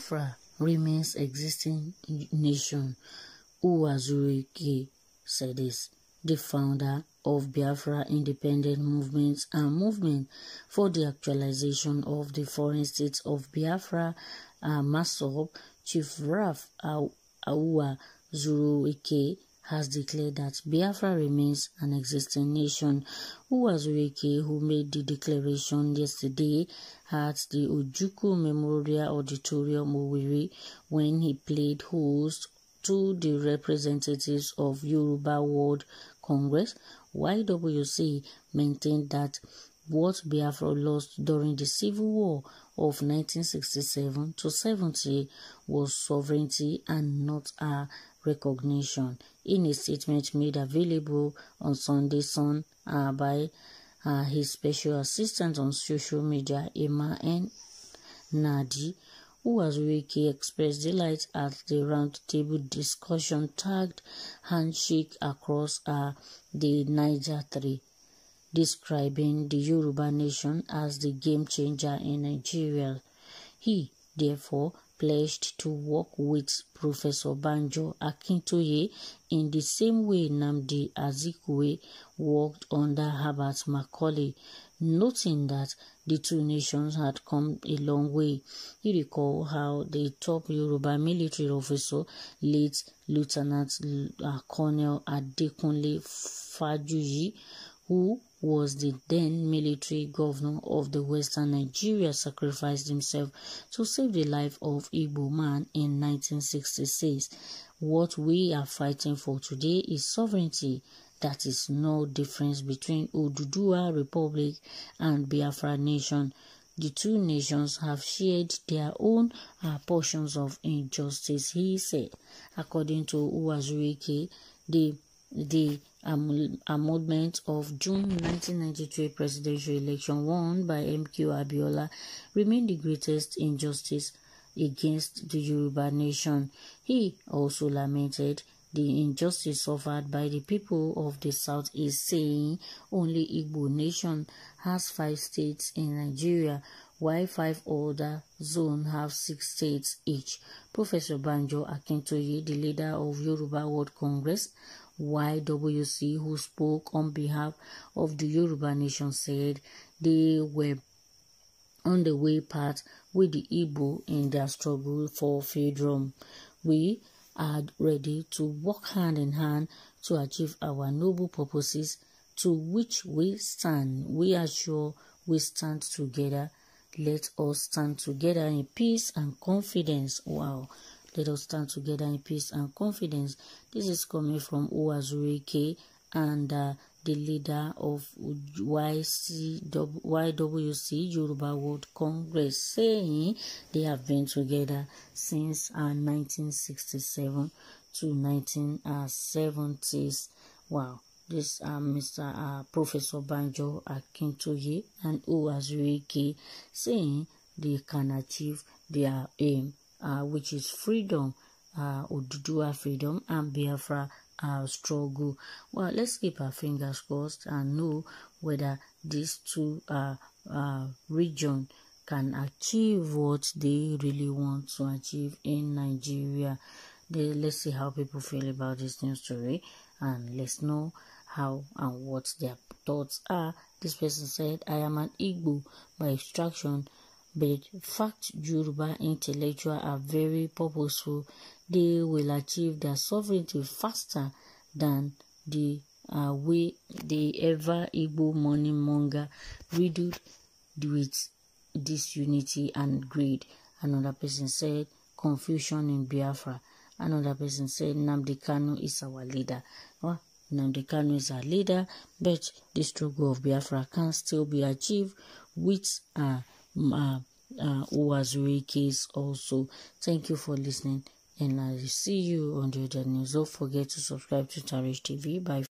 Biafra remains existing nation. Uwazuruike said this. The founder of Biafra independent movement and movement for the actualization of the foreign state of Biafra, uh, MASSOB, Chief Raf Aua Zuruike has declared that Biafra remains an existing nation. Uwazuruike, who made the declaration yesterday at the Ojukwu Memorial Auditorium Owerri when he played host to the representatives of Yoruba World Congress, YWC maintained that what Biafra lost during the Civil War of 1967 to 70 was sovereignty and not a recognition. In a statement made available on Sunday Sun uh, by uh, his special assistant on social media, Emma N. Nadi, Uwazuruike expressed delight at the roundtable discussion tagged Handshake Across uh, the Niger 3, describing the Yoruba nation as the game changer in Nigeria. He, therefore, pledged to work with Professor Banjo Akintoye in the same way Nnamdi Azikiwe worked under Herbert Macaulay, noting that the two nations had come a long way. He recalled how the top Yoruba military officer, late Lieutenant uh, Colonel Adekunle Fajuyi, who was the then military governor of the western Nigeria, sacrificed himself to save the life of Igbo man in 1966. What we are fighting for today is sovereignty. That is no difference between Oduduwa Republic and Biafra Nation. The two nations have shared their own uh, portions of injustice, he said. According to Uwazuruike, the the amendment of June 1993 presidential election won by MKO Abiola remained the greatest injustice against the Yoruba nation. He also lamented the injustice suffered by the people of the southeast, saying only Igbo nation has five states in Nigeria, while five other zones have six states each. Professor Banjo Akintoye, the leader of Yoruba World Congress, YWC, who spoke on behalf of the Yoruba nation, said they were on the way path with the Igbo in their struggle for freedom. We are ready to work hand in hand to achieve our noble purposes to which we stand. We are sure we stand together. Let us stand together in peace and confidence. Wow. Let us stand together in peace and confidence. This is coming from Uwazuruike and uh, the leader of YWC Yoruba World Congress saying they have been together since uh, 1967 to 1970s. Wow. This uh, Mr. Uh, Professor Banjo Akintoye and Uwazuruike saying they can achieve their aim uh, which is freedom, uh, Oduduwa freedom, and Biafra uh, struggle. Well, let's keep our fingers crossed and know whether these two uh, uh, region can achieve what they really want to achieve in Nigeria. They, let's see how people feel about this new story and let's know how and what their thoughts are. This person said, I am an Igbo by extraction but fact Yoruba intellectuals are very purposeful. They will achieve their sovereignty faster than the uh, way the ever Igbo money monger riddled with disunity and greed. Another person said confusion in Biafra. Another person said Nnamdi Kanu is our leader. Well, Nnamdi Kanu is our leader, but the struggle of Biafra can still be achieved with uh, uh, uh, Uwazuruike also. Thank you for listening and I see you on the other news. Don't forget to subscribe to Tarish TV. Bye.